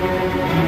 Música